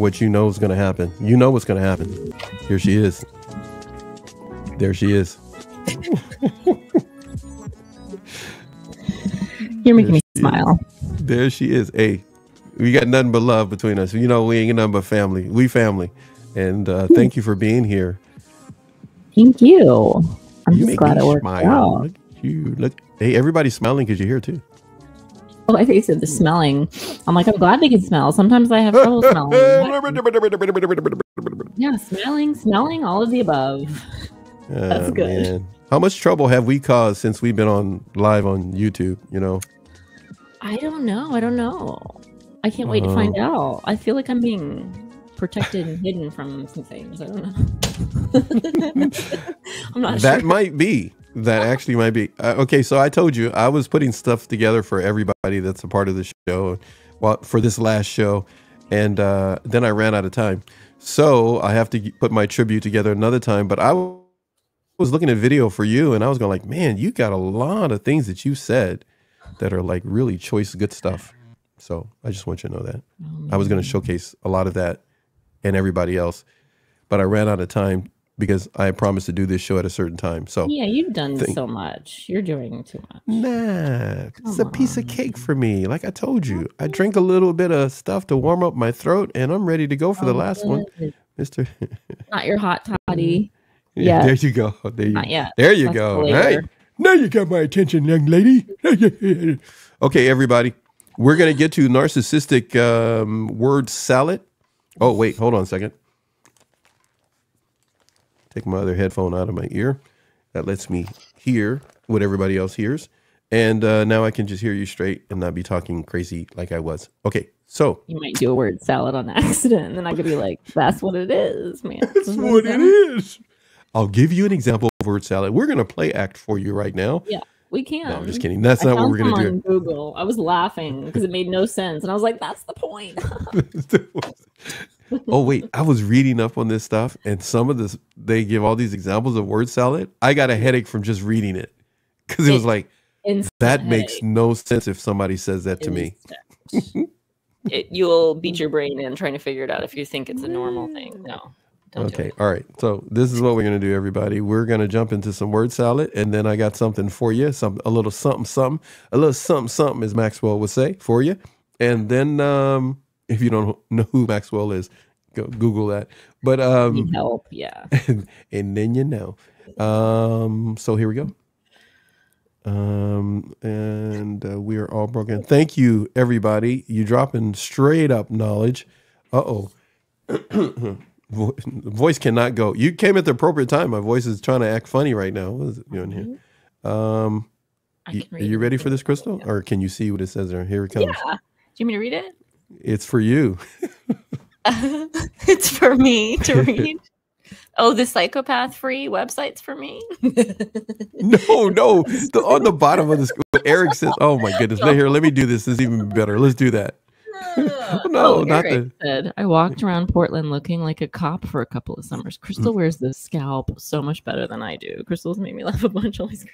what you know is going to happen. You know what's going to happen. Here she is. There she is. You're making me smile. There she is. Hey, we got nothing but love between us. You know, we ain't nothing but family. We family. And uh, thank you for being here. Thank you. I'm you just glad it worked smile. out. Look at you. Look. Hey, everybody's smiling because you're here too. I think you said the smelling. I'm like, I'm glad they can smell. Sometimes I have trouble smelling. yeah, smelling, smelling, all of the above. That's Oh, good. man. How much trouble have we caused since we've been on live on YouTube? You know, I don't know. I don't know. I can't wait to find Uh-huh. out. I feel like I'm being protected and hidden from some things. I don't know. I'm not that sure. might be. That actually might be. Uh, okay, so I told you I was putting stuff together for everybody that's a part of the show, well, for this last show, and uh, then I ran out of time. So I have to put my tribute together another time. But I was looking at video for you, and I was going like, man, you got a lot of things that you said that are like really choice, good stuff. So I just want you to know that. I was going to showcase a lot of that and everybody else, but I ran out of time because I promised to do this show at a certain time. So Yeah, you've done Thank- so much. You're doing too much. nah, it's a Come piece of cake for me. Like I told you, I drink a little bit of stuff to warm up my throat, and I'm ready to go for the Oh, last one. Mister. Not your hot toddy. yeah, there you go. There you, Not yet. there you That's go. for Hey, now you got my attention, young lady. okay, everybody, we're gonna get to narcissistic um, word salad. Oh wait, hold on a second. Take my other headphone out of my ear. That lets me hear what everybody else hears. And uh, now I can just hear you straight and not be talking crazy like I was. Okay, so You might do a word salad on accident, and then I could be like, "That's what it is, man." that's what it is. I'll give you an example of word salad. We're gonna play act for you right now. Yeah, we can. No, I'm just kidding. That's I not what we're gonna do. on Google. I was laughing because it made no sense, and I was like, "That's the point." oh wait, I was reading up on this stuff, and some of this they give all these examples of word salad. I got a headache from just reading it because it was like that makes headache. no sense if somebody says that to me. It, you'll beat your brain in trying to figure it out if you think it's a normal thing. No. Don't Okay, all right. So this is what we're gonna do, everybody. We're gonna jump into some word salad, and then I got something for you, some a little something, something, a little something, something, as Maxwell would say, for you. And then, um, if you don't know who Maxwell is, go Google that. But um, help. Yeah. and, and then you know. Um, so here we go. Um, and uh, we are all broken. Thank you, everybody. You dropping straight up knowledge. Uh oh. Vo- voice cannot go. You came at the appropriate time. My voice is trying to act funny right now. What is it doing here? Um, I y- are you ready for this, Crystal? Or can you see what it says there? Here it comes. Yeah. Do you mean to read it? It's for you. it's for me to read. oh, the psychopath free website's for me. No, no. The, on the bottom of this, Eric says, "Oh my goodness, here, let me do this. This is even better. Let's do that." no, Oh, not Eric the. said, I walked around Portland looking like a cop for a couple of summers. Mm. Crystal wears the scalp so much better than I do. Crystal's made me laugh a bunch. Always,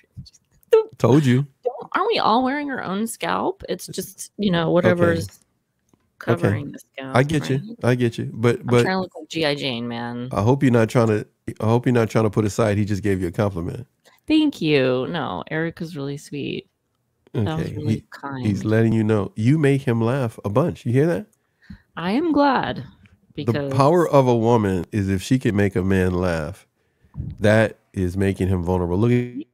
Told you. aren't we all wearing our own scalp? It's just you know whatever's covering the scalp. I get you. I get you. But I'm but trying to look like GI Jane, man. I hope you're not trying to. I hope you're not trying to put aside. He just gave you a compliment. Thank you. No, Eric is really sweet. That was Okay, really he, kind. he's letting you know. You make him laugh a bunch. You hear that? I am glad because The power of a woman is if she can make a man laugh, that is making him vulnerable. Look at look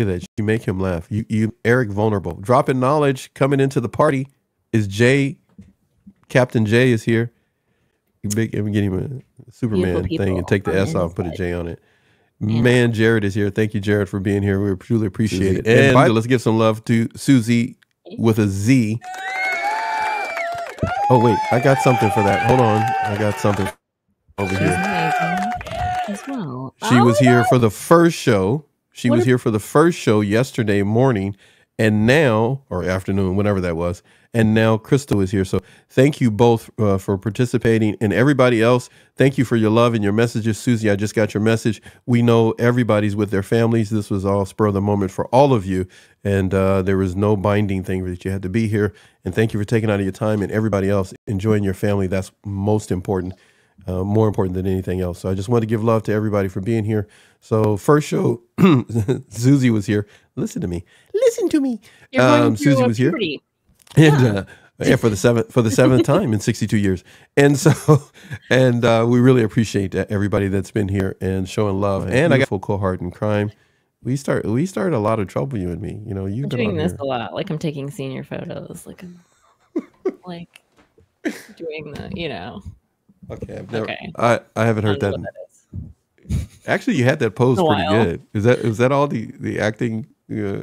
at that. You make him laugh. You, you, Eric, vulnerable. Dropping knowledge coming into the party is Jay. Captain J is here. You big, I'm getting him a Superman thing and take the S off, and put a J on it. Yeah. Man, Jared is here. Thank you, Jared, for being here. We truly appreciate Susie. it. And And- let's give some love to Susie with a Z. Oh wait, I got something for that. Hold on, I got something over she's here. as well. She Oh, was here for the first show. She What was a- here for the first show yesterday morning, and now or afternoon, whenever that was. And now Crystal is here. So thank you both uh, for participating, and everybody else. Thank you for your love and your messages, Susie. I just got your message. We know everybody's with their families. This was all spur of the moment for all of you, and uh, there was no binding thing that you had to be here. And thank you for taking out of your time, and everybody else enjoying your family. That's most important uh, more important than anything else. So I just want to give love to everybody for being here. So first show, Susie was here. Listen to me. Listen to me. You're Um, through Susie was here, puberty. and uh, yeah, for the seventh for the seventh time in 62 years. And so, and uh, we really appreciate everybody that's been here and showing love. And I got full cohort in crime. We start we started a lot of trouble, you and me. You know, you've I'm been doing this here. a lot. Like I'm taking senior photos. Like I'm like doing the, you know. Okay, I've never, Okay. I I haven't heard I that. don't know what that is. Actually, you had that pose pretty good. Is that is that all the the acting uh,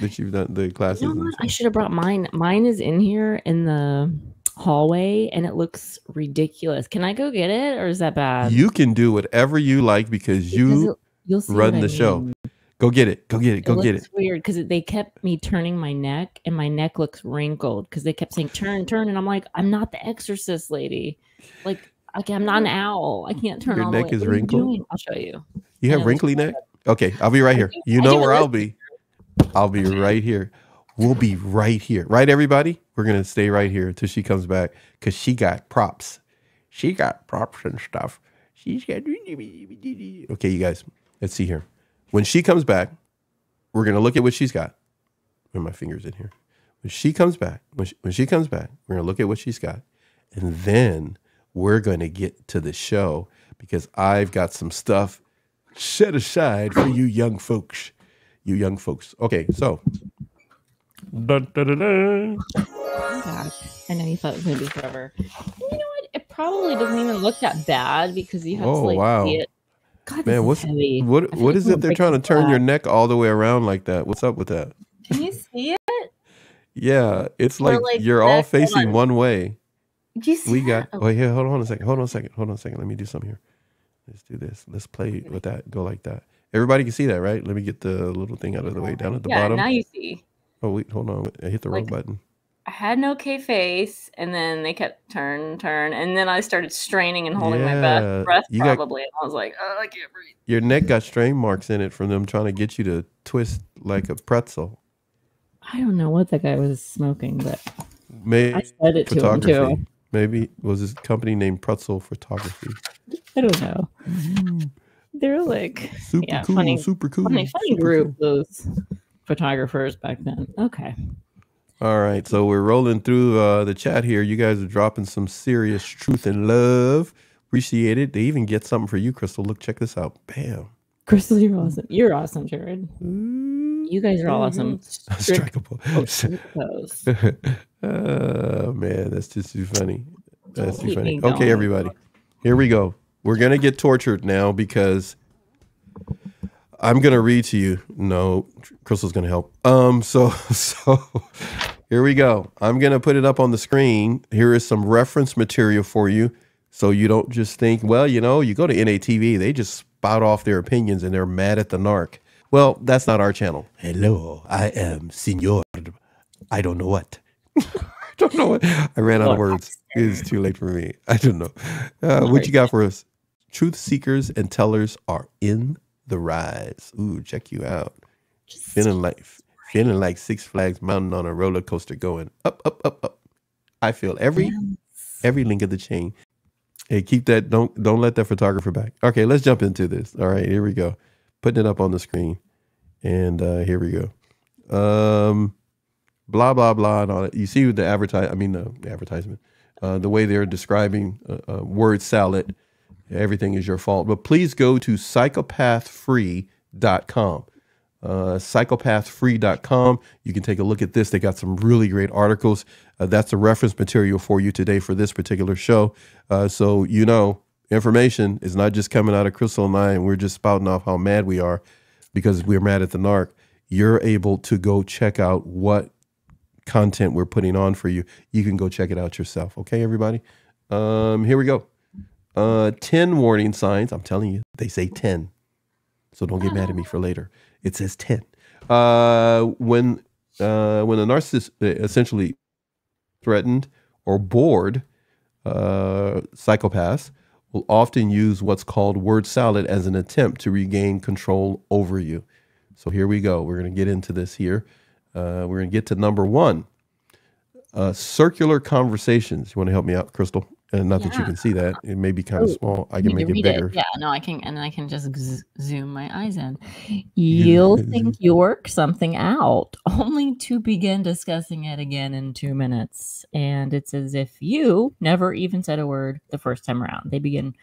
that you've done the classes? You know? I should have brought mine. Mine is in here in the hallway and it looks ridiculous. Can I go get it or is that bad? You can do whatever you like because Because you it- you'll see run what I the show. mean. go get it. Go get it. Go it get it. weird because they kept me turning my neck and my neck looks wrinkled because they kept saying turn turn and i'm like i'm not the exorcist lady like okay, i'm not an owl i can't turn Your all the neck is wrinkled? i'll show you You have wrinkly neck. Okay, I'll be right here. You know where I'll be. I'll be right here. We'll be right here. Right, everybody? We're gonna stay right here until she comes back because she got props. She got props and stuff. She's got. Okay, you guys. Let's see here. When she comes back, we're gonna look at what she's got. Where my fingers in here. When she comes back, when she, when she comes back, we're gonna look at what she's got, and then we're gonna get to the show because I've got some stuff set aside for you young folks. You young folks. Okay, so. Dun, dun, dun, dun. Oh, gosh. i know you thought it was going to be forever you know what it probably doesn't even look that bad because you have Oh, to like wow. see it god this Man, what's heavy. What? feel What like is it? They're trying to turn my your neck all the way around like that. What's up with that? can you see it Yeah, it's like, like you're all facing on. one way. do you see We got. Oh, Oh yeah, hold on a second. Hold on a second. Hold on a second. Let me do something here. Let's do this. Let's play with that. Go like that. Everybody can see that, right? Let me get the little thing out of the way down at the yeah bottom. now you see Oh wait, hold on. I hit the wrong button. I had an okay face, and then they kept turn, turn, and then I started straining and holding my breath, breath you got- probably. and I was like, oh, I can't breathe. Your neck got strain marks in it from them trying to get you to twist like a pretzel. I don't know what that guy was smoking, but Maybe I said it to him too. Maybe was his company named Pretzel Photography. I don't know. Mm-hmm. They're like Super Yeah, cool, funny- super cool. funny, funny super group. Those photographers back then. Okay. All right, so we're rolling through uh, the chat here. You guys are dropping some serious truth and love. Appreciate it. They even get something for you, Crystal. Look, check this out. Bam. Crystal, you're awesome. You're awesome, Jared. You guys are all awesome. Strikeable. oh man, that's just too funny. That's too funny. Okay, everybody, here we go. We're gonna get tortured now because I'm gonna read to you. No, Crystal's gonna help. Um, so so here we go. I'm gonna put it up on the screen. Here is some reference material for you, so you don't just think, well, you know, you go to NATV, they just spout off their opinions and they're mad at the narc. Well, that's not our channel. Hello, I am Senor. I don't know what. I don't know what. I ran out of words. It's too late for me. I don't know. Uh, what you got for us? Truth seekers and tellers are in the rise. Ooh, check you out. Just Feeling like feeling like Six Flags Mountain on a roller coaster going up, up, up, up. I feel every every link of the chain. Hey, keep that. Don't don't let that photographer back. Okay, let's jump into this. All right, here we go. Putting it up on the screen, and uh, here we go. Um, blah blah blah and all that. You see the advertise. I mean the, the advertisement. Uh, the way they're describing uh, uh, word salad. Everything is your fault. But please go to psychopathfree.com. Uh, psychopathfree.com. You can take a look at this. They got some really great articles. Uh, that's the reference material for you today for this particular show. Uh, so, you know, information is not just coming out of Crystal and I, and we're just spouting off how mad we are because we're mad at the narc. You're able to go check out what content we're putting on for you. You can go check it out yourself. Okay, everybody? Um, here we go. Uh, 10 warning signs. I'm telling you, they say 10. So don't get mad at me for later. It says 10. Uh, when uh, when a narcissist uh, essentially threatened or bored, uh, psychopaths will often use what's called word salad as an attempt to regain control over you. So here we go. We're going to get into this here. Uh, we're going to get to number one uh, circular conversations. You want to help me out, Crystal? And not that you can see that. It may be kind of Oh, small. I can make it bigger. Yeah, no, I can, and I can just z- zoom my eyes in. You'll think you work something out, only to begin discussing it again in two minutes. And it's as if you never even said a word the first time around. They begin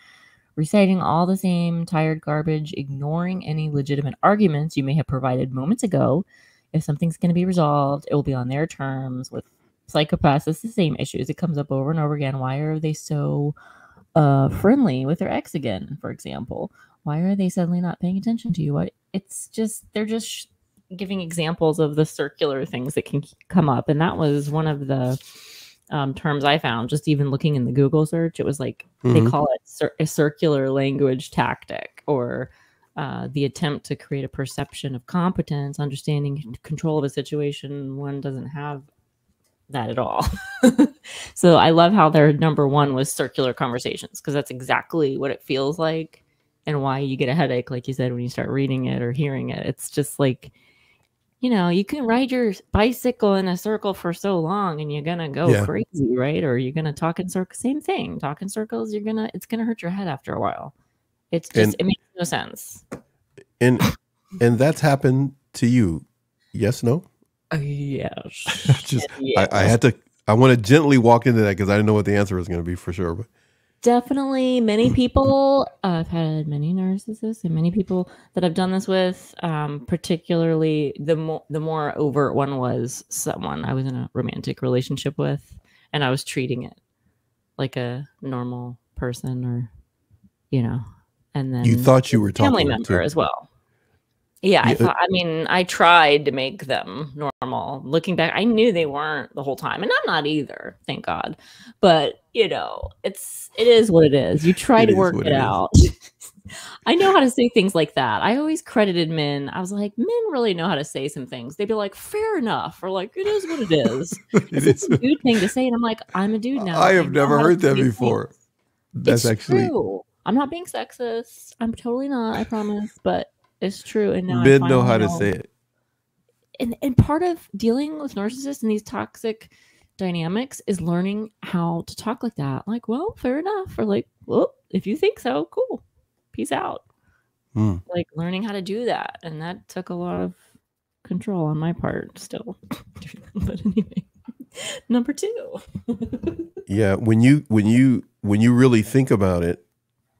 reciting all the same tired garbage, ignoring any legitimate arguments you may have provided moments ago. If something's going to be resolved, it will be on their terms. With psychopaths, it's the same issues. It comes up over and over again. Why are they so uh, friendly with their ex again, for example? Why are they suddenly not paying attention to you? What? It's just they're just sh- giving examples of the circular things that can come up, and that was one of the um, terms I found. Just even looking in the Google search, it was like they Mhm. call it cir- a circular language tactic, or uh, the attempt to create a perception of competence, understanding, control of a situation. One doesn't have that at all. so I love how their number one was circular conversations because that's exactly what it feels like and why you get a headache, like you said, when you start reading it or hearing it. It's just like, you know, you can ride your bicycle in a circle for so long and you're gonna go Yeah. crazy, right? Or you're gonna talk in circles. Same thing. Talk in circles, you're gonna it's gonna hurt your head after a while. It's just And- it makes no sense. And and that's happened to you. Yes, no? Yes. Just yes. I, I had to I want to gently walk into that because I didn't know what the answer was going to be for sure. But definitely many people uh, i've had many narcissists and many people that i've done this with um, particularly the more the more overt one was someone i was in a romantic relationship with and i was treating it like a normal person or you know and then you thought you were talking family to member as well yeah, I uh thought. I mean, I tried to make them normal. Looking back, I knew they weren't the whole time, and I'm not either. Thank God. But you know, it's it is what it is. You try It to work it it out. I know how to say things like that. I always credited men. I was like, men really know how to say some things. They'd be like, "Fair enough," or like, "It is what it is." it It's is. a dude thing to say, and I'm like, I'm a dude now. I have know never heard that before. things. That's it's actually true. I'm not being sexist. I'm totally not. I promise. But it's true. And now I men know how to say it. And and part of dealing with narcissists and these toxic dynamics is learning how to talk like that. Like, well, fair enough. Or like, well, if you think so, cool. Peace out. Hmm. Like learning how to do that. And that took a lot of control on my part still. but anyway. Number two. Yeah, when you when you when you really think about it,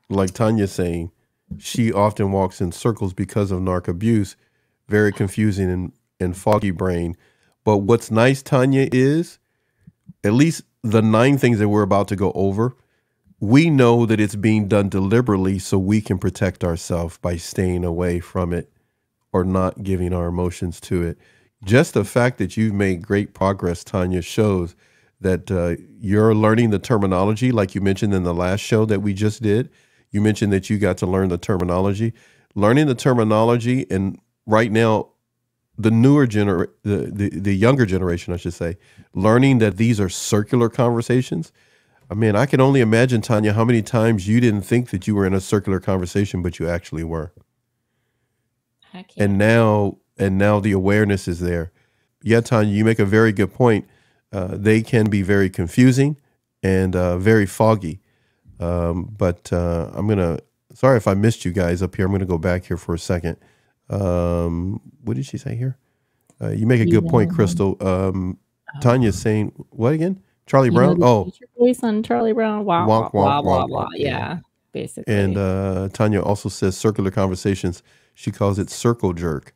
like Tanya's saying, she often walks in circles because of narc abuse, very confusing and, and foggy brain. But what's nice, Tanya, is at least the nine things that we're about to go over, we know that it's being done deliberately so we can protect ourselves by staying away from it or not giving our emotions to it. Just the fact that you've made great progress, Tanya, shows that uh, you're learning the terminology, like you mentioned in the last show that we just did. You mentioned that you got to learn the terminology. Learning the terminology, and right now, the newer gener, the, the the younger generation, I should say, learning that these are circular conversations. I mean, I can only imagine, Tanya, how many times you didn't think that you were in a circular conversation, but you actually were and now and now the awareness is there. Yeah, Tanya, you make a very good point. Uh, they can be very confusing and uh, very foggy. Um, but uh, I'm gonna. Sorry if I missed you guys up here. I'm gonna go back here for a second. Um, what did she say here? Uh, you make a good point. Crystal. Um, Tanya's saying what again? Charlie You Brown. Oh, teacher voice on Charlie Brown. Wow, Wonk, blah, blah, blah. yeah. Yeah, basically. And uh, Tanya also says circular conversations. She calls it circle jerk.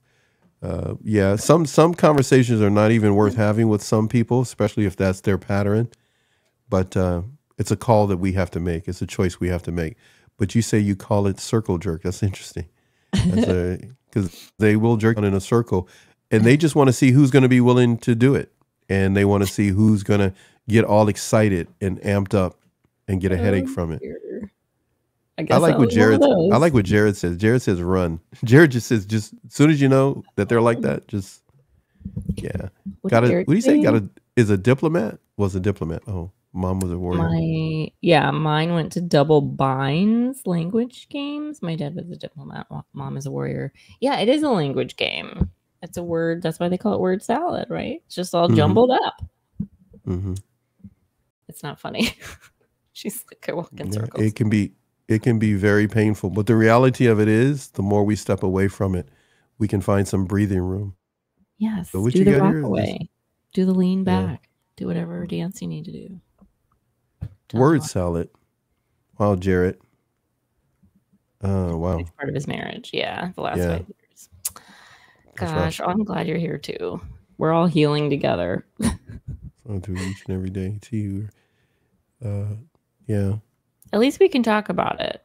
Uh, yeah, some some conversations are not even worth having with some people, especially if that's their pattern. But uh, it's a call that we have to make. It's a choice we have to make. But you say you call it circle jerk. That's interesting. Because they will jerk on in a circle, and they just want to see who's going to be willing to do it, and they want to see who's going to get all excited and amped up and get a headache from it. dear. I guess I like what was one of Jared. I like what Jared says. Jared says run. Jared just says just as soon as you know that they're like that, just Yeah. What Got a what do you say? say? Got a is a diplomat? Was a diplomat. Oh, mom was a warrior. My yeah, mine went to Double Binds language games. My dad was a diplomat. Mom is a warrior. Yeah, it is a language game. It's a word. That's why they call it word salad, right? It's just all Mhm. jumbled up. hmm It's not funny. She's like I walk in Yeah, circles. it can be it can be very painful, but the reality of it is, the more we step away from it, we can find some breathing room. yes. So what do you the got rock here is- away. Do the lean Yeah. back. Do whatever dance you need to do. Word salad. Wow, Jared. Oh why. wow. It's part of his marriage. Yeah, the last Yeah. five years. Gosh, I'm glad you're here too. We're all healing together. I'll do each and every day to you. Uh, yeah, At least we can talk about it.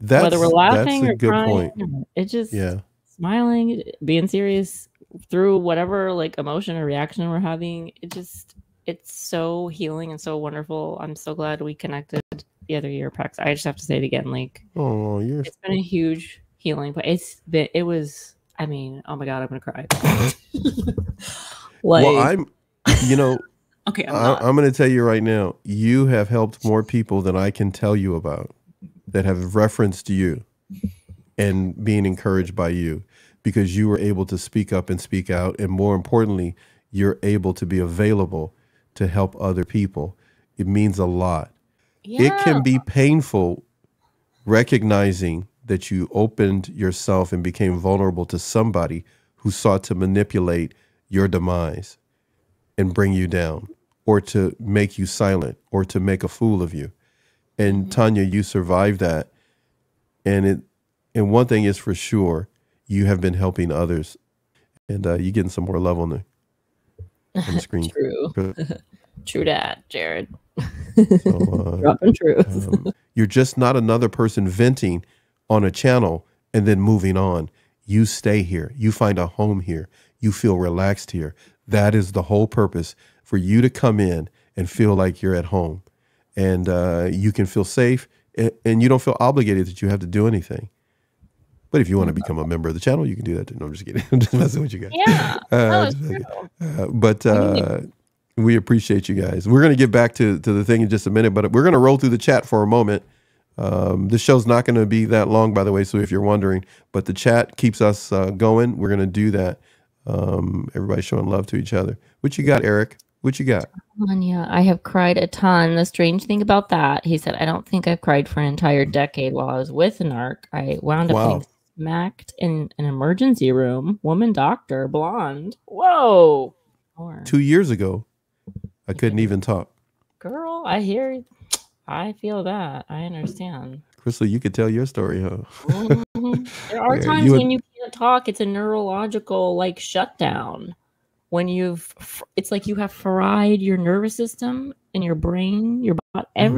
that's Whether we're laughing that's a or good crying, point. it just Yeah, smiling, being serious through whatever like emotion or reaction we're having. It just it's so healing and so wonderful. I'm so glad we connected the other year, Pax. I just have to say it again. Like oh, you're it's been a huge healing, but it's been it was. I mean, oh my god, I'm gonna cry. like, well. I'm, you know, okay, I'm I, not. I'm going to tell you right now. You have helped more people than I can tell you about that have referenced you and being encouraged by you because you were able to speak up and speak out, and more importantly, you're able to be available to help other people. It means a lot. it can be painful recognizing that you opened yourself and became vulnerable to somebody who sought to manipulate your demise and bring you down or to make you silent or to make a fool of you. And tanya you survived that. And it and one thing is for sure you have been helping others. And uh, you getting some more love on the on screen True. True that, Jared. So, uh, Dropping truth. Um, you're just not another person venting on a channel and then moving on. You stay here. You find a home here. You feel relaxed here. That is the whole purpose for you to come in and feel like you're at home. And uh, you can feel safe and, and you don't feel obligated that you have to do anything. But if you want to become a member of the channel, you can do that too. No, I'm just kidding. I'm just messing with you guys. yeah. Uh, no, it's true. uh, but uh, we appreciate you guys. We're going to get back to, to the thing in just a minute, but we're going to roll through the chat for a moment. Um, this show's not going to be that long, by the way, so if you're wondering, but the chat keeps us uh, going. We're going to do that. Um, everybody showing love to each other. What you got, Eric? What you got? Tanya, I have cried a ton. The strange thing about that, he said, I don't think I've cried for an entire decade while I was with a narc. I wound up Wow. Being smacked in an emergency room. Woman doctor, blonde. Whoa. Or, Two years ago, I couldn't even talk. girl, I hear, I feel that. I understand. Crystal, you could tell your story, huh? Mhm. There are Yeah, times you would- when you can't talk. It's a neurological like shutdown. When you've, it's like you have fried your nervous system and your brain, your body, Mm-hmm.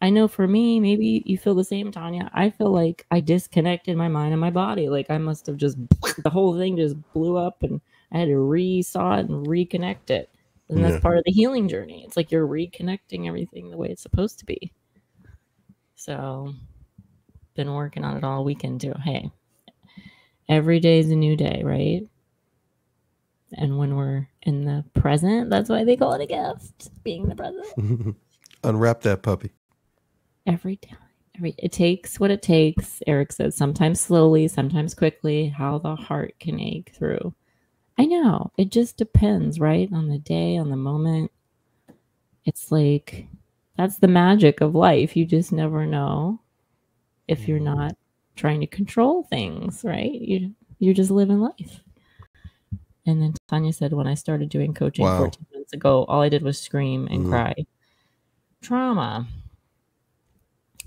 I know for me, maybe you feel the same, Tanya. I feel like I disconnected my mind and my body. Like I must have just, the whole thing just blew up and I had to resaw it and reconnect it. And that's Yeah. part of the healing journey. It's like you're reconnecting everything the way it's supposed to be. So, been working on it all weekend too. Hey, every day is a new day, right? And when we're in the present, that's why they call it a gift, being the present. Unwrap that puppy. Every time. Every it takes what it takes. Eric says sometimes slowly, sometimes quickly, how the heart can ache through. I know. It just depends, right? On the day, on the moment. It's like that's the magic of life. You just never know if you're not trying to control things, right? You you're just living life. And then Tanya said, when I started doing coaching Wow. 14 months ago, all I did was scream and Mhm. cry. Trauma.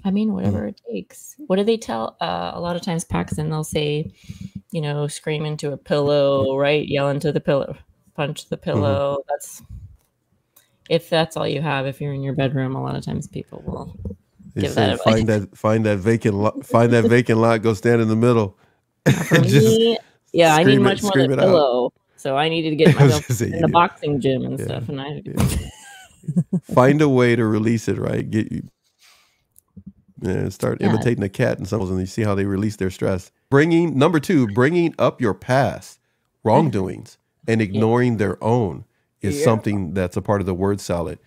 I mean, whatever it takes. What do they tell? Uh, a lot of times, Paxton, they'll say, you know, scream into a pillow, right? Yell into the pillow, punch the pillow. That's if that's all you have. If you're in your bedroom, a lot of times people will. They Give say that find that find that vacant lot, find that vacant lot. Go stand in the middle. For me, yeah, I need scream it- much more than a it out. pillow. So I needed to get myself say, in the boxing gym and Yeah, stuff. And I, find a way to release it. Right. Get you. Yeah, start Yeah. imitating a cat and something, and you see how they release their stress. Bringing number two, bringing up your past wrongdoings and ignoring their own is Yeah. something that's a part of the word salad.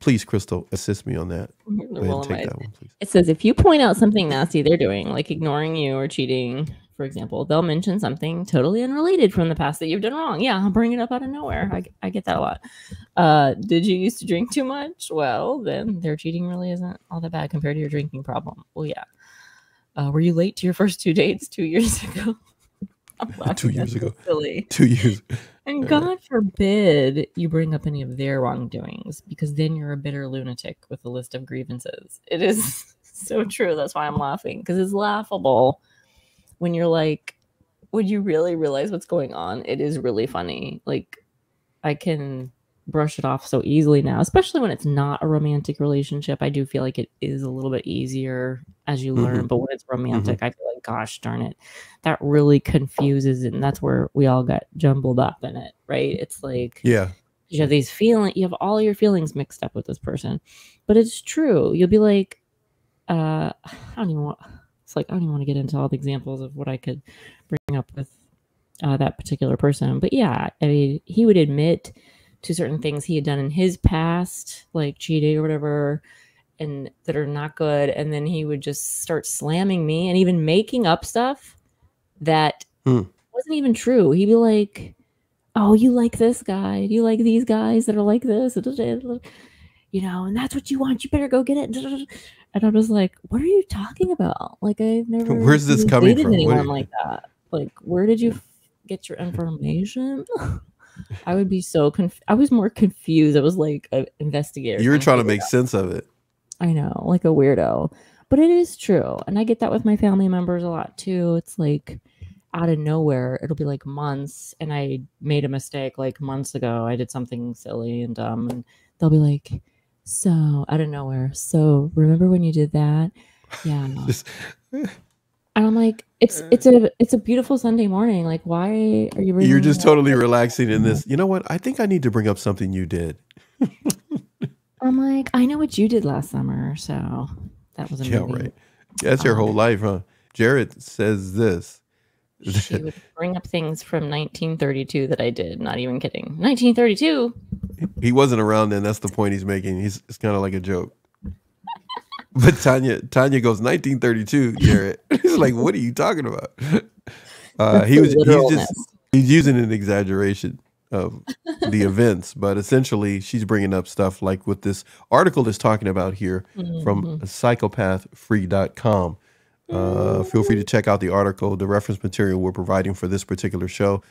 Please, Crystal, assist me on that. Go ahead and take that one, please. It says if you point out something nasty they're doing, like ignoring you or cheating, for example, they'll mention something totally unrelated from the past that you've done wrong. Yeah, I'll bring it up out of nowhere. I, I get that a lot. Uh, did you used to drink too much? Well, then their cheating really isn't all that bad compared to your drinking problem. Well, yeah. Uh, were you late to your first two dates two years ago? Two years ago. Silly. Two years. And God forbid you bring up any of their wrongdoings because then you're a bitter lunatic with a list of grievances. It is so true. That's why I'm laughing because it's laughable when you're like, would you really realize what's going on? It is really funny. Like, I can brush it off so easily now, especially when it's not a romantic relationship. I do feel like it is a little bit easier as you learn, but when it's romantic, I feel like, gosh darn it, that really confuses it. And that's where we all got jumbled up in it, right? It's like Yeah. you have these feelings, you have all your feelings mixed up with this person, but it's true. You'll be like, uh, I don't even want, it's like, I don't even want to get into all the examples of what I could bring up with uh, that particular person. But yeah, I mean, he would admit to certain things he had done in his past, like cheating or whatever, and that are not good. And then he would just start slamming me and even making up stuff that Hmm. wasn't even true. He'd be like, Oh, you like this guy? Do you like these guys that are like this? You know, and that's what you want. You better go get it. And I was like, What are you talking about? Like, I've never Where's this coming from? Anyone like that. Like, where did you get your information? I would be so conf- I was more confused. I was like an investigator. You were trying to make sense of it. I know, like a weirdo. But it is true. And I get that with my family members a lot too. It's like out of nowhere, it'll be like months and I made a mistake like months ago. I did something silly and dumb and they'll be like, So out of nowhere. So remember when you did that? Yeah. And I'm like, it's it's a it's a beautiful Sunday morning. Like, why are you? You're just that up? totally relaxing in this. You know what? I think I need to bring up something you did. I'm like, I know what you did last summer, so that was Yeah, amazing. right. That's your Um, whole life, huh? Jared says this. She would bring up things from 1932 that I did. Not even kidding. 1932. He wasn't around then. That's the point he's making. He's it's kind of like a joke. But Tanya, Tanya goes 1932. Jared, he's like, what are you talking about? Uh, he was he's just he's using an exaggeration of the events, but essentially she's bringing up stuff like what this article is talking about here from Mhm. psychopathfree.com. Uh, feel free to check out the article. The reference material we're providing for this particular show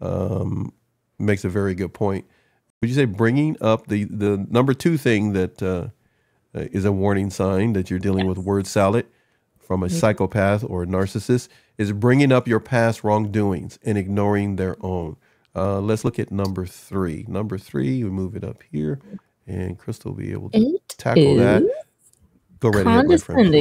um, makes a very good point. Would you say bringing up the the number two thing that uh, uh, is a warning sign that you're dealing with word salad from a Mhm. psychopath or a narcissist is bringing up your past wrongdoings and ignoring their own. Uh, let's look at number three. Number three, we move it up here, and Crystal will be able to It tackle that. Go right ahead, my friend.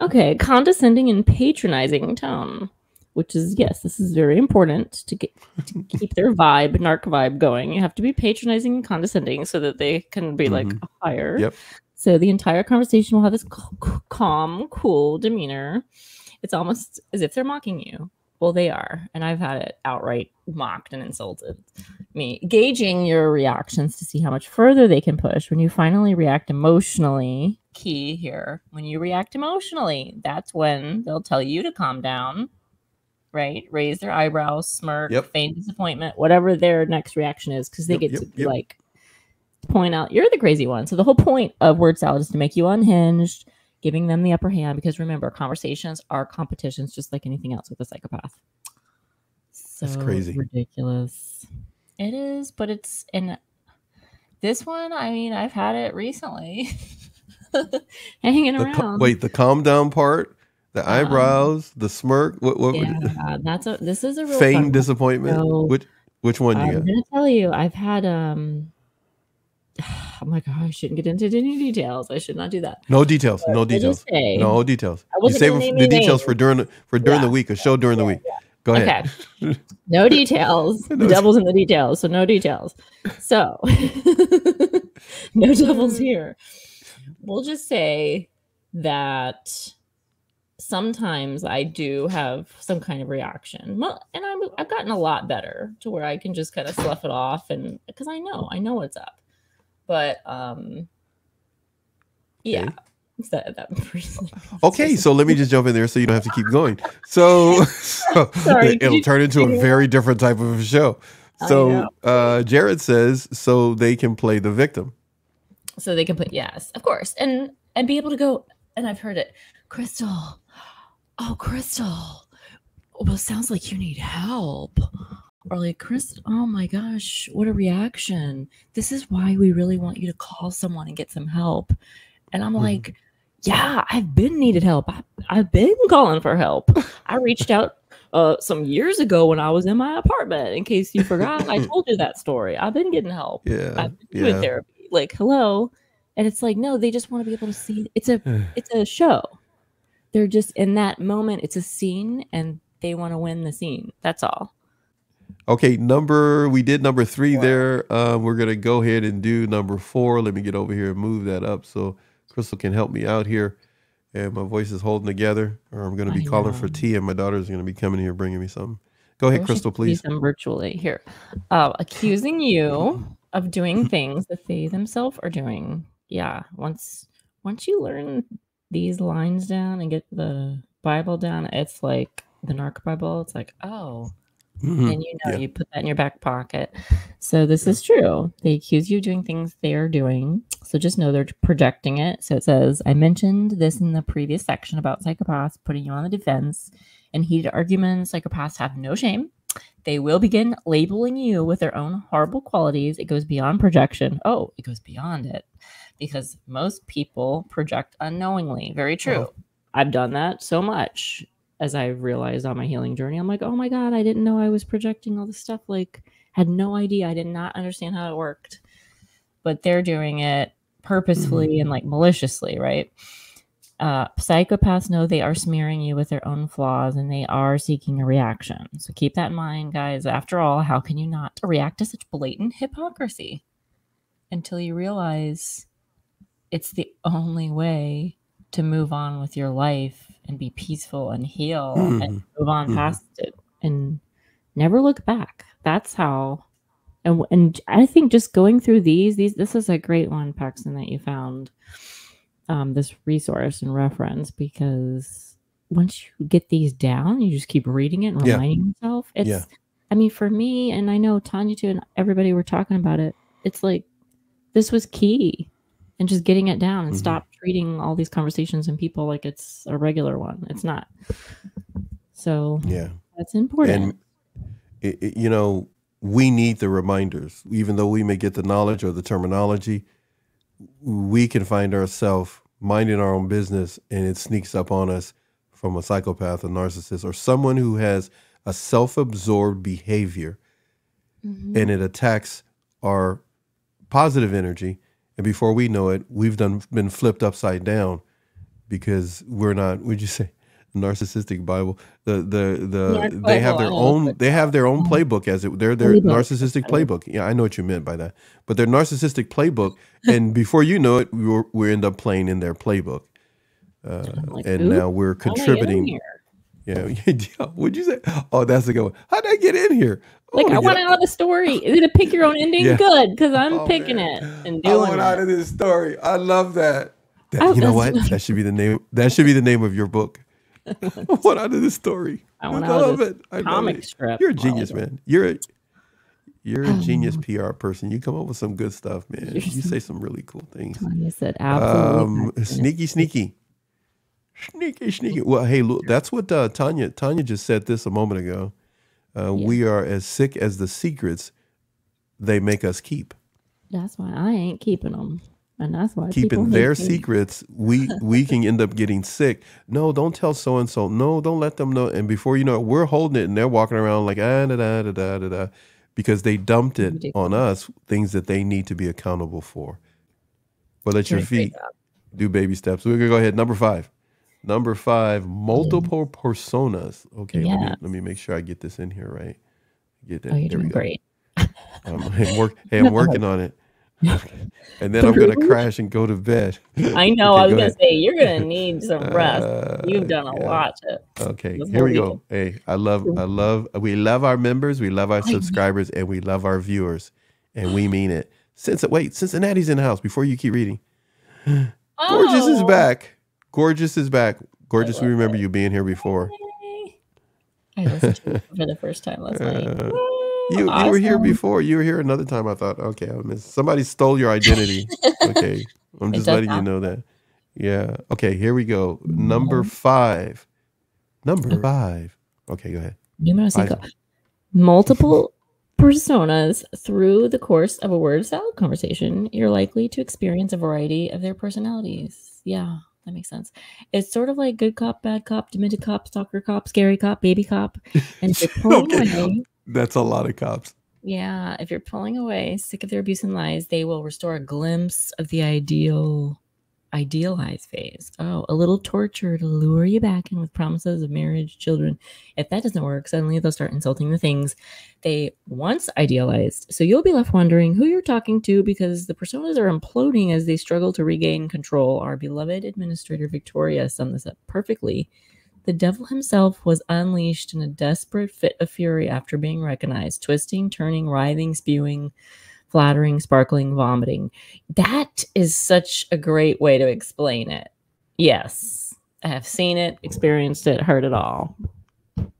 Okay, condescending and patronizing tone, which is yes, this is very important to get to keep their vibe, narc vibe going. You have to be patronizing and condescending so that they can be like Mhm. higher. Yep. So the entire conversation will have this c- c- calm, cool demeanor. It's almost as if they're mocking you. Well, they are, and I've had it outright mocked and insulted me. Gauging your reactions to see how much further they can push when you finally react emotionally. Key here. When you react emotionally, that's when they'll tell you to calm down, right? Raise their eyebrows, smirk, Yep. feign disappointment, whatever their next reaction is, because they Yep, get yep, to like point out you're the crazy one. So the whole point of word salad is to make you unhinged, giving them the upper hand. Because remember, conversations are competitions, just like anything else with a psychopath. So That's crazy. ridiculous. It is, but it's and this one. I mean, I've had it recently, hanging The around. ca- wait, the calm down part, the Um, eyebrows, the smirk. What? What? yeah, that's a. This is a real Feigned disappointment. So, which Which one I'm you got? gonna tell you, I've had um. I'm like, oh, I shouldn't get into any details. I should not do that. No details. But No details. No details. You save gonna them- name the any details for during the, for during the week, a show during the week. Go ahead. Okay. No details. No the devil's in the details, so no details. So no devils here. We'll just say that sometimes I do have some kind of reaction. Well, and I'm, I've gotten a lot better to where I can just kind of slough it off and because I know, I know what's up. But um yeah. Okay. That, that Okay, so let me just jump in there so you don't have to keep going. So, so Sorry, it'll you- turn into a very different type of a show. So uh, Jared says so they can play the victim. so they can put yes, of course, and and be able to go. And I've heard it, Crystal. Oh, Crystal. Well, sounds like you need help. Or like, Chris, oh my gosh, what a reaction. This is why we really want you to call someone and get some help. And I'm Mhm. like, yeah, I've been needed help. I, I've been calling for help. I reached out uh, some years ago when I was in my apartment. In case you forgot, I told you that story. I've been getting help. Yeah, I've been doing yeah. therapy. Like, hello. And it's like, no, they just want to be able to see it's a it's a show. They're just in that moment, it's a scene and they want to win the scene. That's all. Okay, number we did number three there. Um, we're gonna go ahead and do number four. Let me get over here and move that up so Crystal can help me out here. And my voice is holding together, or I'm gonna be I calling for tea, and my daughter's gonna be coming here bringing me something. Go ahead, Crystal, please. them virtually here. Uh, accusing you of doing things that they themselves are doing. Yeah. Once once you learn these lines down and get the Bible down, it's like the narc Bible. It's like, oh, Mhm. and you know Yeah. you put that in your back pocket. So this is true. They accuse you of doing things they are doing. So just know they're projecting it. So it says i mentioned this in the previous section about psychopaths putting you on the defense. In heated arguments psychopaths have no shame. They will begin labeling you with their own horrible qualities. It goes beyond projection. Oh it goes beyond it. Because most people project unknowingly. Very true. Oh. i've done that so much as I realized on my healing journey, I'm like, oh my God, I didn't know I was projecting all this stuff. Like, had no idea. I did not understand how it worked. But they're doing it purposefully and like maliciously, right? Uh, psychopaths know they are smearing you with their own flaws and they are seeking a reaction. So keep that in mind, guys. After all, how can you not react to such blatant hypocrisy until you realize it's the only way to move on with your life and be peaceful and heal and Mhm. move on Mhm. past it and never look back. That's how. And and I think just going through these these this is a great one, Paxton, that you found um, this resource and reference because once you get these down, you just keep reading it and Yeah. reminding yourself. It's Yeah. I mean, for me, and I know Tanya too, and everybody were talking about it. It's like this was key, and just getting it down and Mhm. stop treating all these conversations and people like it's a regular one. It's not. So Yeah. that's important. and it, it- you know we need the reminders even though we may get the knowledge or the terminology we can find ourselves minding our own business and it sneaks up on us from a psychopath a narcissist or someone who has a self-absorbed behavior Mhm. and it attacks our positive energy and before we know it we've done been flipped upside down because we're not would you say? Narcissistic bible. The the the Narc they have their own they have their own playbook as it they're their narcissistic playbook. Yeah i know what you meant by that. But their narcissistic playbook and before you know it we we're, we end up playing in their playbook. Uh, like, and "Ooh, now we're how did I get in contributing yeah, yeah would you say? Oh that's a good one. How'd i get in here Like Oh, I want yeah. out of the story. Is it a pick your own ending? Yeah. Good, because I'm Oh, picking man. it and doing I doing want out of this story. I love that. That- I- you know what? That should be the name. That should be the name of your book. I want out of this story. I I out of love this it. I comic it. strip. You're a genius, man. You're a you're a genius Um, PR person. You come up with some good stuff, man. You're You so- say some really cool things. Tanya said absolutely. Um, sneaky, sneaky, sneaky, sneaky. Well, hey, look, that's what uh, Tanya Tanya just said this a moment ago. Uh, Yeah. We are as sick as the secrets they make us keep. That's why I ain't keeping them, and that's why keeping their secrets, we we can end up getting sick. No, don't tell so and so. No, don't let them know. And before you know it, we're holding it, and they're walking around like ah da da da da da da, because they dumped it on us things that they need to be accountable for. But let your Doing a great feet do baby steps. We're gonna go ahead. Number five. Number five, multiple personas. Okay, let me let me make sure I get this in here right. Get that. Oh, you're there we doing go. great. Um, I'm work, hey, I'm working on it. and then I'm gonna crash and go to bed. I know. Okay, I was go gonna ahead. say you're gonna need some rest. Uh, You've done a yeah. lot. Okay, here we go. Hey, I love, I love, we love our members, we love our subscribers, and we love our viewers, and we mean it. Since wait, Cincinnati's in the house. Before you keep reading, Gorgeous is Oh, back. Gorgeous is back. Gorgeous, we remember you being here before. I listened to it for the first time last night. Uh, You, you were here before. You were here another time. I thought, okay, I missed. Somebody stole your identity. okay, I'm just letting you know that. Yeah. Okay, here we go. Mm-hmm. Number five. Number five. Okay, go ahead. Numero cinco. Multiple personas through the course of a word salad conversation, you're likely to experience a variety of their personalities. Yeah, that makes sense. It's sort of like good cop, bad cop, demented cop, stalker cop, scary cop, baby cop. And if you're pulling Okay. away, That's a lot of cops. yeah, if you're pulling away, sick of their abuse and lies, they will restore a glimpse of the ideal, idealized phase. Oh, a little torture to lure you back in with promises of marriage, children. If that doesn't work, suddenly they'll start insulting the things they once idealized. So you'll be left wondering who you're talking to because the personas are imploding as they struggle to regain control. Our beloved administrator Victoria summed this up perfectly. The devil himself was unleashed in a desperate fit of fury after being recognized, twisting, turning, writhing, spewing, flattering, sparkling, vomiting. That is such a great way to explain it. Yes, I have seen it, experienced it, heard it all.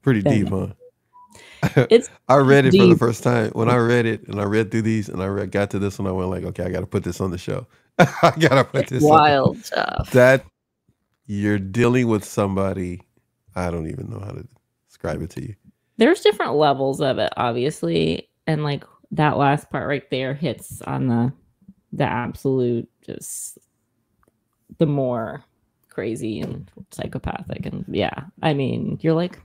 Pretty Been deep, huh? It's I read it for the first time. When I read it and I read through these and I read, got to this one, I went like, okay, I got to put this on the show. I got to put this on. wild stuff. That you're dealing with somebody. I don't even know how to describe it to you. There's different levels of it, obviously, and like that last part right there hits on the the absolute just the more crazy and psychopathic and yeah i mean you're like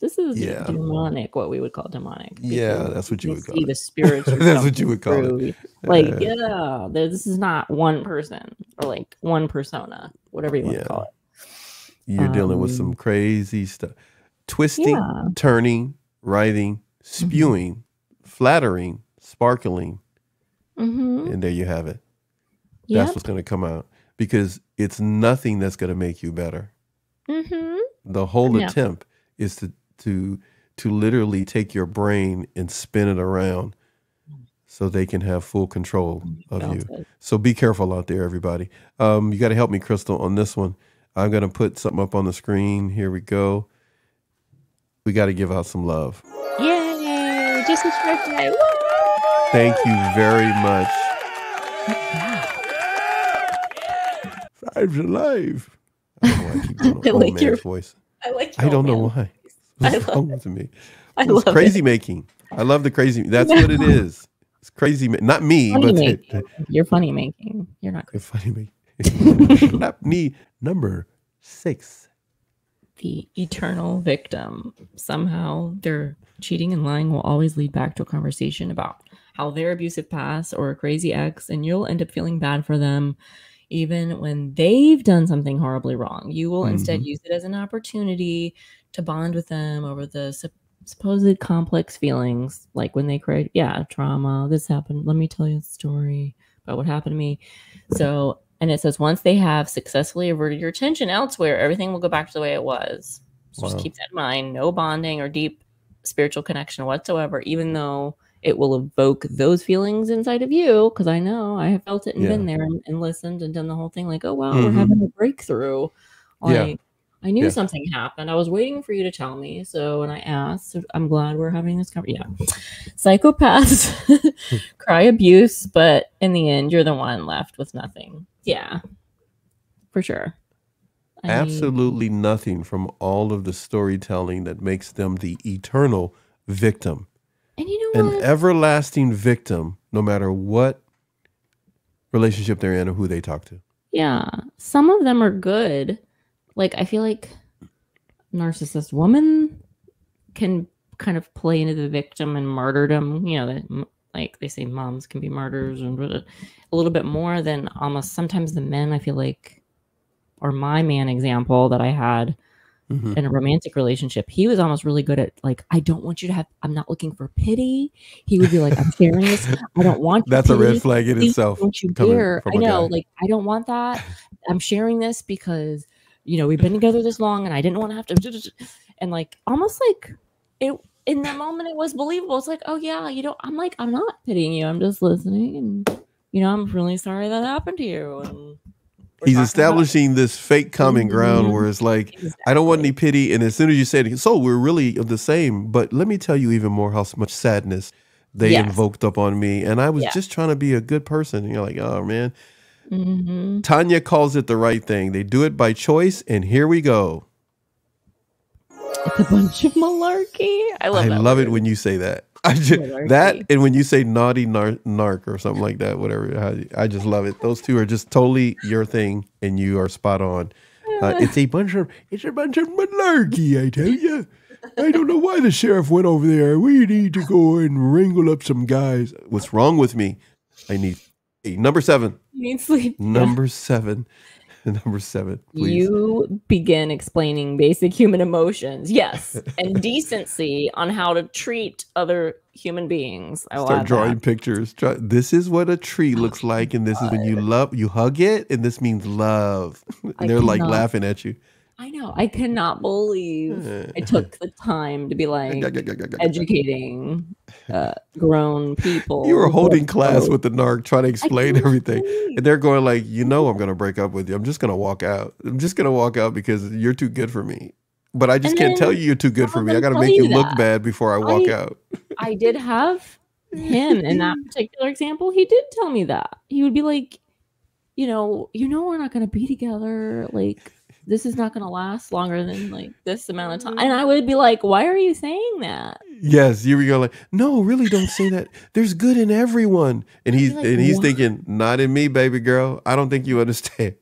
this is Yeah. demonic what we would call demonic Yeah, that's what you would call it. the spirits That's what you would call it. like yeah this is not one person or like one persona whatever you want Yeah. to call it You're dealing with Um, some crazy stuff. Twisting, Mm-hmm. turning, writhing, spewing, flattering, sparkling, mm-hmm. and there you have it. yeah That's what's going to come out because it's nothing that's going to make you better. mm-hmm. The whole Yeah. attempt is to to to literally take your brain and spin it around so they can have full control of you. So be careful out there, everybody. Um, you got to help me, Crystal, on this one. I'm going to put something up on the screen. Here we go. We got to give out some love. Yay! Just subscribe today. Woo! Thank you very much. Five's alive. I don't know why I keep doing I old like man's your- voice. I like. I don't know your why. I What's love wrong with me? I It's love it. crazy making. I love the crazy. That's what it is. It's crazy. ma- Not me, Funny but making. You're funny making. You're not the crazy. funny me. Slap knee number six. The eternal victim. Somehow their cheating and lying will always lead back to a conversation about how their abusive past or a crazy ex, and you'll end up feeling bad for them. Even when they've done something horribly wrong, you will instead Mhm. use it as an opportunity to bond with them over the sup- supposed complex feelings, like when they create, yeah, trauma, this happened. Let me tell you a story about what happened to me. So, and it says once they have successfully averted your attention elsewhere, everything will go back to the way it was. So Wow. just keep that in mind. No bonding or deep spiritual connection whatsoever, even though it will evoke those feelings inside of you. Because I know I have felt it and been there and, and listened and done the whole thing. Like, oh wow, we're Mhm. having a breakthrough. Yeah. I knew Yeah. something happened. I was waiting for you to tell me. So when I asked, so I'm glad we're having this conversation. Yeah. Psychopaths cry abuse, but in the end, you're the one left with nothing. Yeah. For sure. I mean, Absolutely nothing from all of the storytelling that makes them the eternal victim. And you know An what? everlasting victim, no matter what relationship they're in or who they talk to. Yeah, some of them are good. Like I feel like narcissist woman can kind of play into the victim and martyrdom. You know, that like they say moms can be martyrs and a little bit more than almost sometimes the men. I feel like, or my man example that I had Mhm. in a romantic relationship, he was almost really good at like, I don't want you to have. I'm not looking for pity. He would be like, I'm sharing this. I don't want. That's a red pity. flag in Please itself. Don't you dare! I know, like I don't want that. I'm sharing this because you know we've been together this long, and I didn't want to have to. And like almost like it in that moment, it was believable. It's like, oh yeah, you know, I'm like, I'm not pitying you. I'm just listening, and you know, I'm really sorry that happened to you. And He's establishing this fake common ground Mhm. where it's like, I don't want any pity. And as soon as you say it, so we're really the same. But let me tell you even more how much sadness they Yes. invoked upon me. And I was Yeah. just trying to be a good person. And you're like, oh man. Mhm. Tanya calls it the right thing. They do it by choice. And here we go. It's a bunch of malarkey. I love. I love it when you say that. I just, Malarkey. that and when you say naughty nar- narc or something like that, whatever. I, I just love it. Those two are just totally your thing, and you are spot on. Uh, it's a bunch of it's a bunch of malarkey, I tell you. I don't know why the sheriff went over there. We need to go and wrangle up some guys. What's wrong with me? I need number seven. You need sleep. Number seven. Number seven, please. You begin explaining basic human emotions, yes, and decency on how to treat other human beings. I Start drawing that. pictures. This is what a tree oh looks like, and this is when you love. You hug it, and this means love. And I they're like laughing at you. I know. I cannot believe I took the time to be like educating uh, grown people. You were holding class with the narc, trying to explain everything, and they're going like, "You know, I'm gonna break up with you. I'm just gonna walk out. I'm just gonna walk out because you're too good for me." But I just And can't tell you you're too good for me. I got to make you you look bad before I walk I- out. I did have him in that particular example. He did tell me that. He would be like, you know, you know, we're not going to be together. Like, this is not going to last longer than like this amount of time. Mm-hmm. And I would be like, why are you saying that? Mm. Yes, you were going like, no, really, don't say that. There's good in everyone, and he's like, and he's "What?" thinking, not in me, baby girl. I don't think you understand.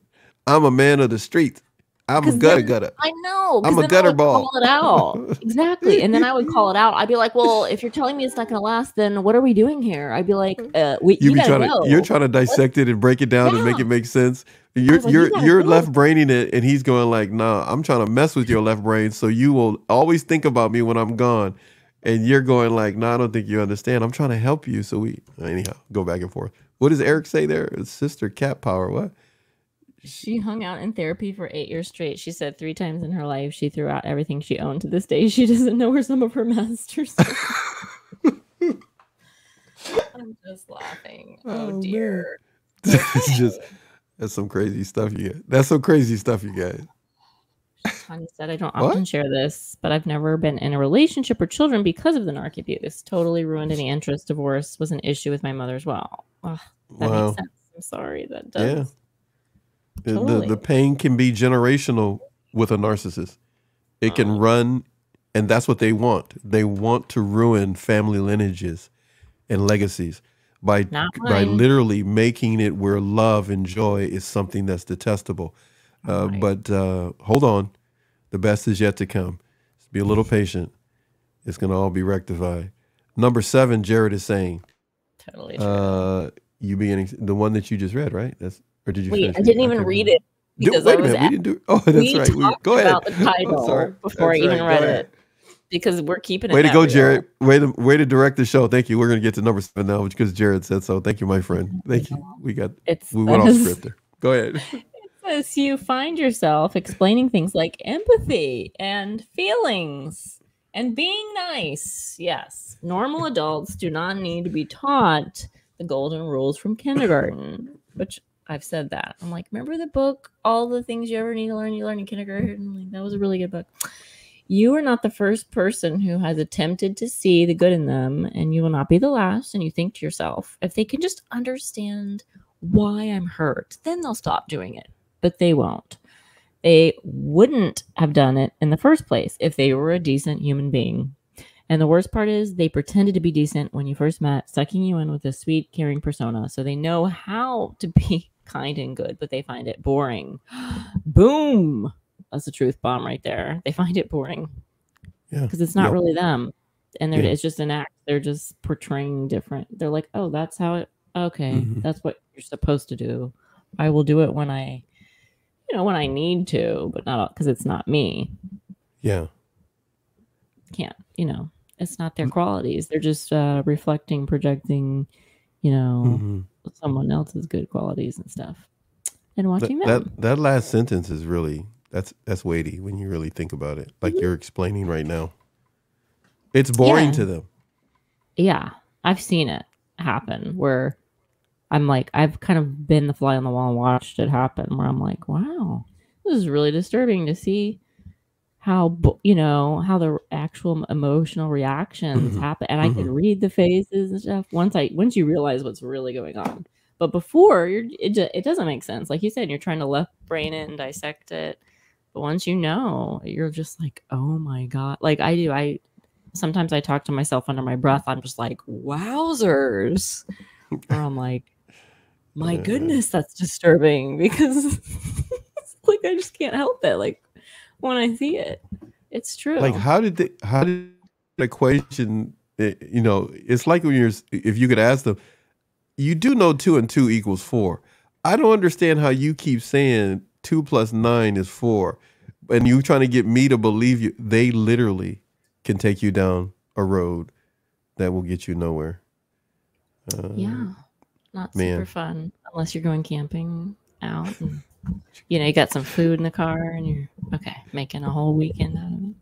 I'm a man of the streets. I'm a 'Cause gutter then- gutter. I know. 'cause I'm a then I gutter would ball. Call it out. exactly. And then I would call it out. I'd be like, well, if you're telling me it's not going to last, then what are we doing here? I'd be like, mm. uh, we, you, you be trying go. to you're trying to dissect it and break it down and make it make sense. You're like, "You you're gotta you're know." left braining it, and he's going like, "Nah, I'm trying to mess with your left brain, so you will always think about me when I'm gone." And you're going like, "No, I don't think you understand. I'm trying to help you." So we anyhow go back and forth. What does Eric say there? Sister cat power. What? She hung out in therapy for eight years straight. She said three times in her life she threw out everything she owned. To this day, she doesn't know where some of her masters. are. I'm just laughing. Oh, Oh, dear. it's just that's some crazy stuff you get. That's some crazy stuff you guys. Tanya said, I don't What? often share this, but I've never been in a relationship or children because of the narc abuse. Totally ruined any interest. Divorce was an issue with my mother as well. Ugh, that Wow. makes sense. I'm sorry. That Yeah. does. The- The, the pain can be generational with a narcissist. It can Uh. run, and that's what they want. They want to ruin family lineages and legacies by by literally making it where love and joy is something that's detestable. Uh, Right. But uh, hold on, the best is yet to come. Just be a little patient. It's gonna all be rectified. Number seven, Jared is saying, Totally true. uh, "You being the one that you just read, right? That's or did you? Wait, I didn't even read it Do- because wait I a minute, we didn't do. Oh, that's we right. We, go ahead. about the Oh, title sorry. before I even right. read it. Because we're keeping it. Way to go, real. Jared. Way to way to direct the show. Thank you. We're gonna get to number seven now because Jared said so. Thank you, my friend. Thank you. We got It's we went off script there. Go ahead. says you find yourself explaining things like empathy and feelings and being nice. Yes, normal adults do not need to be taught the golden rules from kindergarten, which I've said that. I'm like, remember the book, All the Things You Ever Need to Learn, You Learn in Kindergarten? Like, that was a really good book. You are not the first person who has attempted to see the good in them, and you will not be the last. And you think to yourself, if they can just understand why I'm hurt, then they'll stop doing it but they won't. They wouldn't have done it in the first place if they were a decent human being. And the worst part is they pretended to be decent when you first met, sucking you in with a sweet, caring persona. So they know how to be kind and good, but they find it boring. Boom. That's the truth bomb right there. They find it boring Yeah. because it's not Yep. really them. And they're, Yeah. it's just an act. They're just portraying different. They're like, oh, that's how it, okay, Mhm. that's what you're supposed to do. I will do it when I, you know, when I need to, but not because it's not me. Yeah. Can't, you know, it's not their qualities. They're just uh, reflecting, projecting, you know, hmm someone else's good qualities and stuff and watching That, them. that that last sentence is really that's that's weighty when you really think about it. Like Mhm. you're explaining right now. It's boring Yeah. to them. Yeah, I've seen it happen where I'm like, I've kind of been the fly on the wall and watched it happen where I'm like, wow, this is really disturbing to see how, you know, how the actual emotional reactions Mhm. happen. And I can read the faces and stuff once I, once you realize what's really going on. But before, you're, it, it doesn't make sense. Like you said, you're trying to left brain it and dissect it. But once you know, you're just like, oh my God. Like I do. I, sometimes I talk to myself under my breath. I'm just like, wowzers. or I'm like, my Uh. goodness, that's disturbing because like I just can't help it. Like when I see it, it's true. Like how did they how did the equation you know, it's like when you're if you could ask them, you do know two and two equals four. I don't understand how you keep saying two plus nine is four. And you trying to get me to believe you they literally can take you down a road that will get you nowhere. Uh, yeah, not man. super fun unless you're going camping out. And, you know, you got some food in the car and you're okay, making a whole weekend out of it.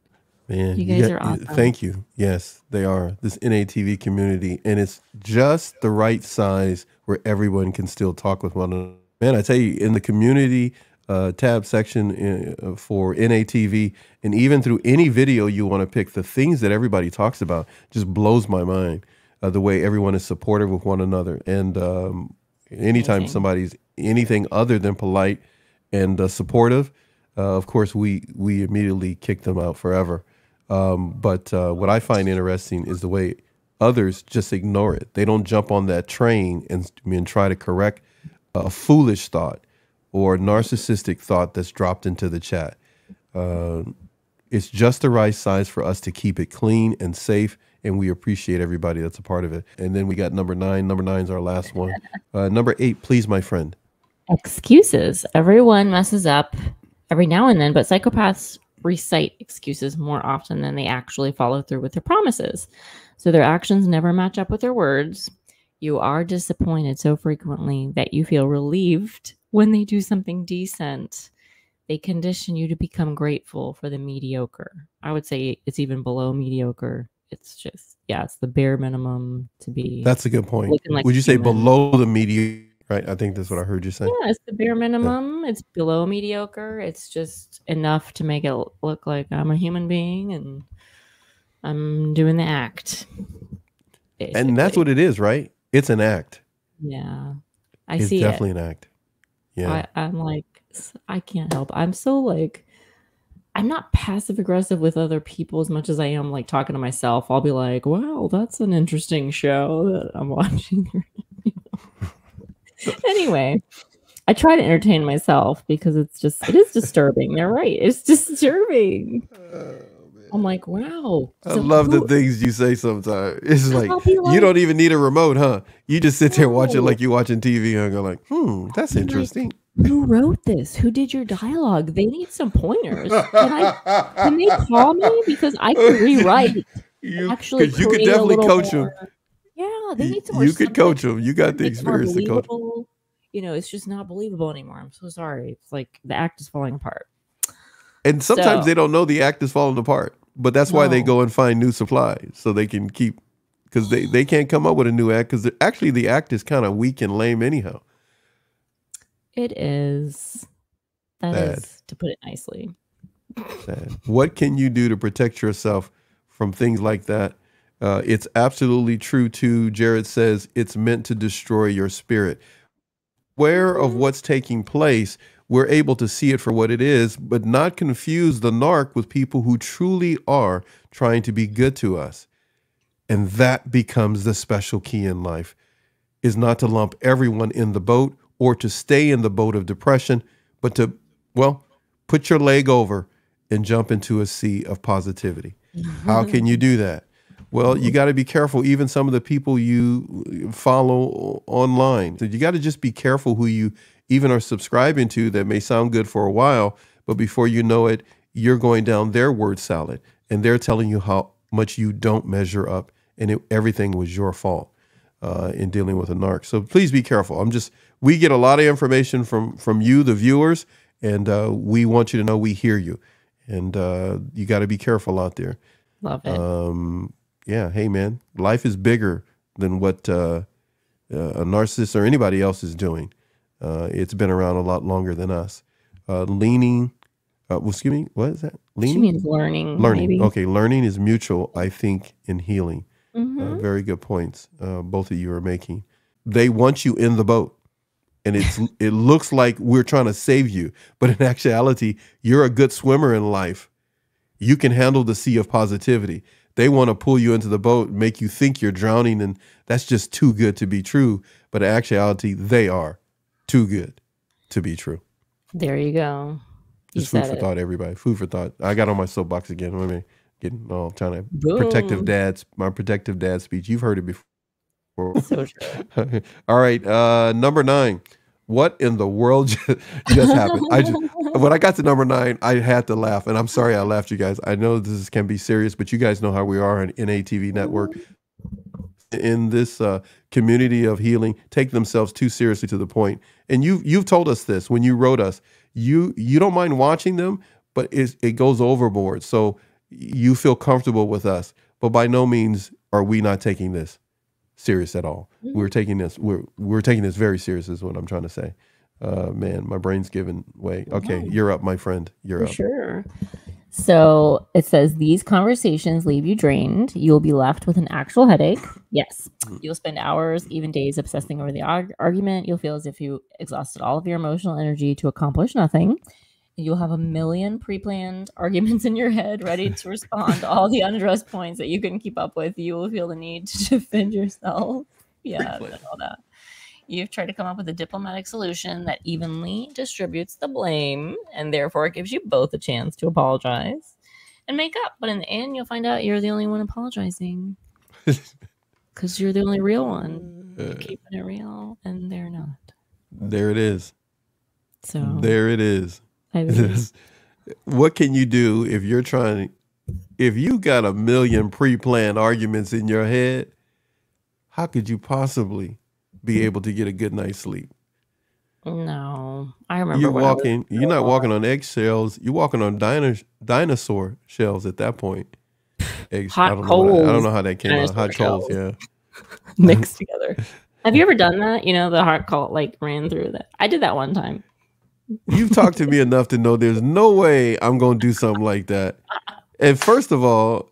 Man, You guys got- are awesome. Thank you. Yes, they are. This NATV community, and it's just the right size where everyone can still talk with one another. Man, I tell you, in the community uh, tab section uh, for NATV, and even through any video you want to pick, the things that everybody talks about just blows my mind. Uh, the way everyone is supportive with one another, and um, anytime Amazing. somebody's anything other than polite and uh, supportive, uh, of course we we immediately kick them out forever. Um, but uh, what I find interesting is the way others just ignore it. They don't jump on that train and, and try to correct a foolish thought or narcissistic thought that's dropped into the chat. Uh, it's just the right size for us to keep it clean and safe, and we appreciate everybody that's a part of it. And then we got number nine. Number nine is our last one. Uh, number eight, please, my friend. Excuses. Everyone messes up every now and then, but psychopaths recite excuses more often than they actually follow through with their promises. So their actions never match up with their words. You are disappointed so frequently that you feel relieved when they do something decent. They condition you to become grateful for the mediocre. I would say it's even below mediocre. It's just, yeah, it's the bare minimum to be. That's a good point. Like Would you say below the median? Right. I think that's what I heard you say. Yeah, it's the bare minimum. It's below mediocre. It's just enough to make it look like I'm a human being and I'm doing the act. And that's what it is, right? It's an act. Yeah, I it's see definitely it. an act. Yeah. I, I'm like, I can't help. I'm so like, I'm not passive aggressive with other people as much as I am like talking to myself. I'll be like, wow, that's an interesting show that I'm watching. anyway, I try to entertain myself because it's just, it is disturbing. They're right. It's disturbing. Uh. I'm like, wow. I love the things you say sometimes. It's like I'll you don't even need a remote, huh? You just sit there watching like you're watching TV and go like, hmm, that's I'm like, interesting. Who wrote this? Who did your dialogue? They need some pointers. Can I can they call me because I can rewrite you, actually you could definitely coach them. Yeah, they need some You could coach them. You got the more experience to coach. You know, it's just not believable anymore. I'm so sorry. It's like the act is falling apart. And sometimes So- they don't know the act is falling apart, but that's why they go and find new supplies so they can keep because they, they can't come up with a new act because actually the act is kind of weak and lame anyhow. It is. That is to put it nicely. Sad. What can you do to protect yourself from things like that? Uh, it's absolutely true too. Jared says it's meant to destroy your spirit. Aware of what's taking place, we're able to see it for what it is, but not confuse the narc with people who truly are trying to be good to us. And that becomes the special key in life is not to lump everyone in the boat or to stay in the boat of depression, but to, well, put your leg over and jump into a sea of positivity. Mm-hmm. How can you do that? Well, you got to be careful. Even some of the people you follow online, so you got to just be careful who you even are subscribing to. That may sound good for a while, but before you know it, you're going down their word salad and they're telling you how much you don't measure up and it, everything was your fault uh, in dealing with a narc. So please be careful. I'm just we get a lot of information from from you, the viewers, and uh, we want you to know we hear you, and uh, you got to be careful out there. Love it. Um, yeah, hey man, life is bigger than what uh, uh, a narcissist or anybody else is doing. Uh, it's been around a lot longer than us. Uh, leaning, uh, well, excuse me, what is that? she Leaning, means learning. learning. Maybe. Okay, learning is mutual. I think in healing. Uh, Mhm. very good points. Uh, both of you are making. They want you in the boat, and it's it looks like we're trying to save you, but in actuality, you're a good swimmer in life. You can handle the sea of positivity. They want to pull you into the boat, make you think you're drowning, and that's just too good to be true. But in actuality, they are too good to be true. There you go. You Just food for it. thought, everybody. Food for thought. I got on my soapbox again. Let me getting all trying to protective dad's my protective dad speech. You've heard it before. So true. all right, uh, number nine. What in the world just, just happened? I just when I got to number nine, I had to laugh, and I'm sorry I laughed, you guys. I know this can be serious, but you guys know how we are on NATV Network. In this uh, community of healing, take themselves too seriously to the point. And you you've told us this when you wrote us. You you don't mind watching them, but it it goes overboard. So you feel comfortable with us, but by no means are we not taking this serious at all. We're taking this we're we're taking this very serious is what I'm trying to say. Uh, man, my brain's giving way. Okay, you're up, my friend. You're For up. sure. So it says these conversations leave you drained. You'll be left with an actual headache. Yes. You'll spend hours, even days, obsessing over the arg- argument. You'll feel as if you exhausted all of your emotional energy to accomplish nothing. You'll have a million pre planned arguments in your head ready to respond to all the unaddressed points that you couldn't keep up with. You will feel the need to defend yourself. Yeah, I've Pre-planned. done all that. You've tried to come up with a diplomatic solution that evenly distributes the blame and therefore it gives you both a chance to apologize and make up. But in the end, you'll find out you're the only one apologizing because you're the only real one Uh, keeping it real and they're not. there it is. So There it is. What can you do if you're trying if you got a million pre-planned arguments in your head how could you possibly be able to get a good night's sleep no, I remember you're I walking you're not walking on eggshells you're walking on dino, dinosaur shells at that point Eggs, Hot I, don't know how that- I don't know how that came out hot coals yeah mixed together. Have you ever done that? You know, the heart cult like ran through that. I did that one time. You've talked to me enough to know there's no way I'm going to do something like that. And first of all,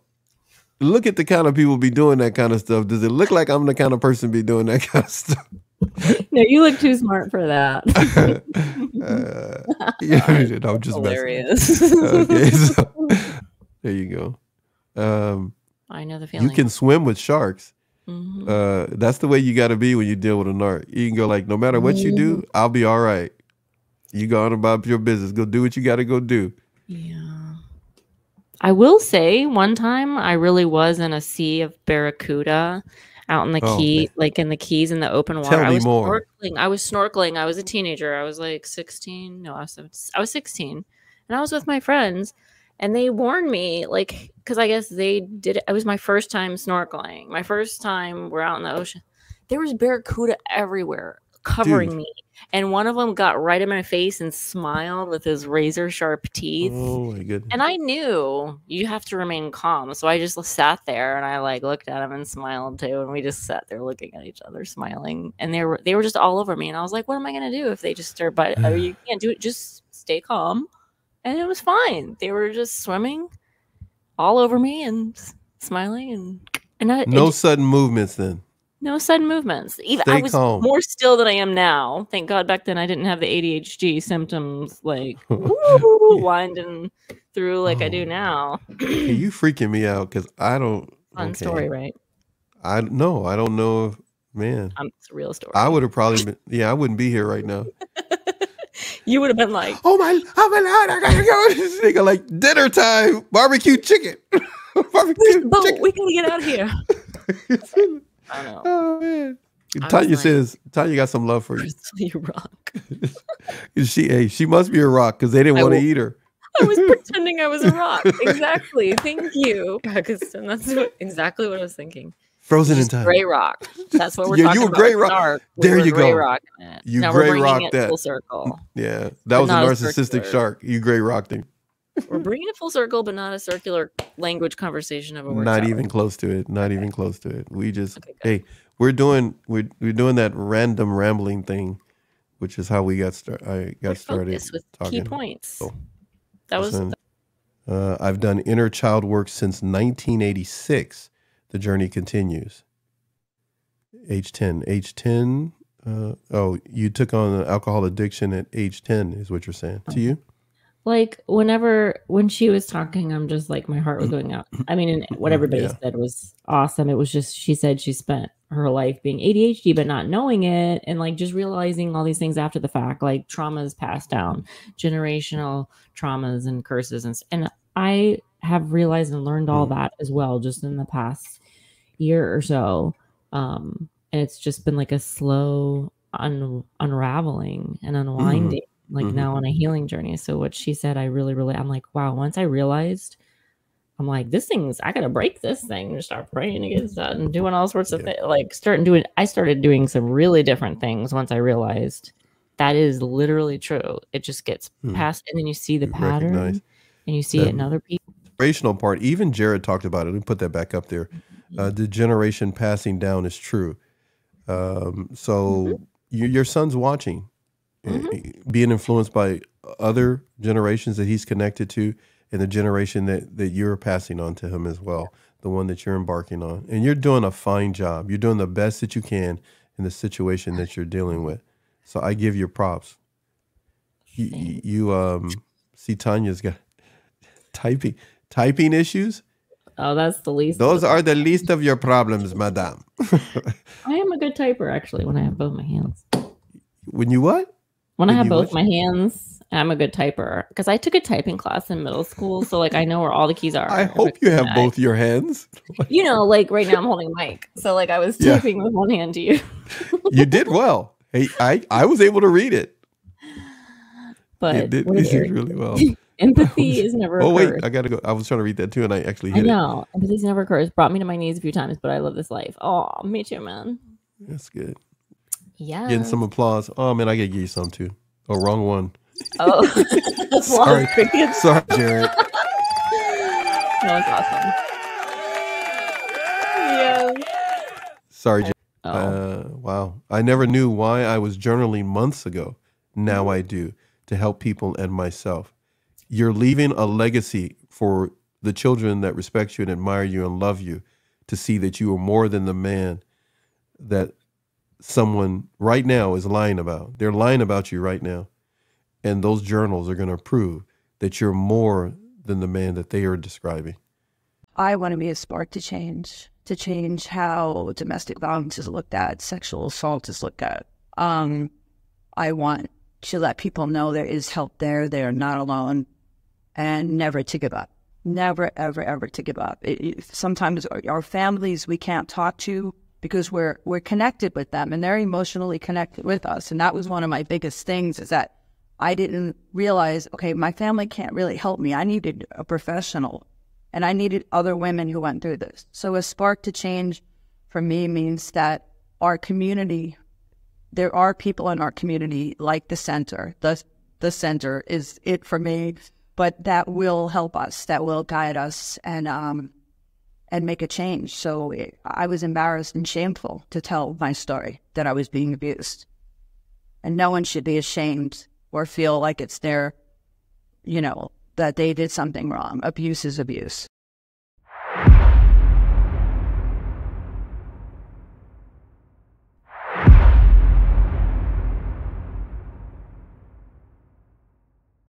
look at the kind of people be doing that kind of stuff. Does it look like I'm the kind of person be doing that kind of stuff? No, you look too smart for that. uh, yeah, I'm just. Hilarious. Okay, so there you go. Um, I know the feeling. you can swim with sharks. Mhm. Uh, that's the way you got to be when you deal with a narc. You can go like, no matter what you do, I'll be all right. You go on about your business. Go do what you got to go do. Yeah. I will say one time I really was in a sea of barracuda out in the Oh, key, man. like in the keys in the open water. Tell I was more. snorkeling. I was snorkeling. I was a teenager. I was like 16. No, I was, I was 16. And I was with my friends and they warned me like cuz I guess they did it. It was my first time snorkeling. My first time we're out in the ocean. There was barracuda everywhere covering Dude. me. And one of them got right in my face and smiled with his razor sharp teeth. Oh my goodness. And I knew you have to remain calm. So I just sat there and I like looked at him and smiled too. And we just sat there looking at each other, smiling. And they were they were just all over me. And I was like, what am I gonna do if they just start by oh, you can't do it, just stay calm. And it was fine. They were just swimming all over me and smiling and and I, no just- sudden movements then. No sudden movements. Even I was calm. more still than I am now. Thank God back then I didn't have the ADHD symptoms like woo, winding through like I do Oh. now. You freaking me out because I don't. Fun okay. story, right? I no, I don't know. If, man, Um, it's a real story. I would have probably been. Yeah, I wouldn't be here right now. you would have been like, Oh my! I'm allowed. I gotta go. This nigga like dinner time. Barbecue chicken. "Where's Barbecue the boat? chicken. We gotta get out of here." I know. oh man. Tanya like- says Tanya got some love for you. Rock. She hey, she must be a rock because they didn't want to eat her. I was pretending I was a rock. Exactly. Thank you, Pakistan. That's what, exactly what I was thinking. Frozen in time. Gray rock. That's what we're Yeah, talking you were about. gray rock. We There you gray go. it. You now gray rocked that. full circle. Yeah, that But was a narcissistic shark. You gray rocked him. We're bringing it full circle, but not a circular language conversation of a word. Not salad. even close to it. Not even close to it. We just Okay, hey, we're doing we're we're doing that random rambling thing, which is how we got started. I got We're started with talking. key points. Oh. That was Listen, uh, I've done inner child work since 1986. The journey continues. Age 10. Age 10. Uh, oh, you took on alcohol addiction at age 10, is what you're saying. To you? Like whenever when she was talking, I'm just like my heart was mm. going out. I mean, and mm-hmm. what everybody Yeah. said was awesome. It was just she said she spent her life being ADHD, but not knowing it, and like just realizing all these things after the fact, like traumas passed down, generational traumas and curses, and and I have realized and learned all mm. that as well, just in the past year or so. Um, and it's just been like a slow un- unraveling and mm. unwinding like Mhm. now on a healing journey. So what she said, I really, really, I'm like, wow. Once I realized, I'm like, this thing's, I gotta break this thing and start praying against that and doing all sorts of Yeah. things. Like starting doing, I started doing some really different things once I realized that is literally true. It just gets Hmm. past, and then you see the You pattern, recognize and you see it in other people. Generational part, even Jared talked about it. Let me put that back up there. Mm-hmm. Uh, the generation passing down is true. Um, so Mm-hmm. you, your son's watching, uh, being influenced by other generations that he's connected to, and the generation that that you're passing on to him as well, the one that you're embarking on. And you're doing a fine job. You're doing the best that you can in the situation that you're dealing with. So I give you props. You, you, you um see Tanya's got typing typing issues. Oh, that's the least. Those are the least of your problems, madame. I am a good typer actually when I have both my hands. when you what? When I have both my hands, I'm a good typer because I took a typing class in middle school, so like I know where all the keys are. I hope you have both your hands. You know, like right now I'm holding a mic, so like I was Yeah. typing with one hand to you. You did well. Hey, I I was able to read it. But You did, you did really well. empathy is never. Oh wait. I gotta go. I was trying to read that too, and I actually I hit it. know empathy's never occurs. Brought me to my knees a few times, but I love this life. Oh, me too, man. That's good. Yeah. Getting some applause. Oh man, I gotta give you some too. Oh, wrong one. Oh, Sorry. Sorry, Jared. That was awesome. Yeah. Sorry, Jared. Oh. Uh, wow. I never knew why I was journaling months ago. Now I do to help people and myself. You're leaving a legacy for the children that respect you and admire you and love you to see that you are more than the man that someone right now is lying about. They're lying about you right now. And those journals are going to prove that you're more than the man that they are describing. I want to be a spark to change, to change how domestic violence is looked at, sexual assault is looked at. Um, I want to let people know there is help there. They are not alone, and never to give up. Never, ever, ever to give up. It, it- sometimes our, our families we can't talk to because we're we're connected with them and they're emotionally connected with us. And that was one of my biggest things is that I didn't realize, okay, my family can't really help me. I needed a professional and I needed other women who went through this. So a spark to change for me means that our community, there are people in our community like the center. The the center is it for me, but that will help us, that will guide us and um and make a change. So it, I was embarrassed and shameful to tell my story that I was being abused. And no one should be ashamed or feel like it's their, you know, that they did something wrong. Abuse is abuse.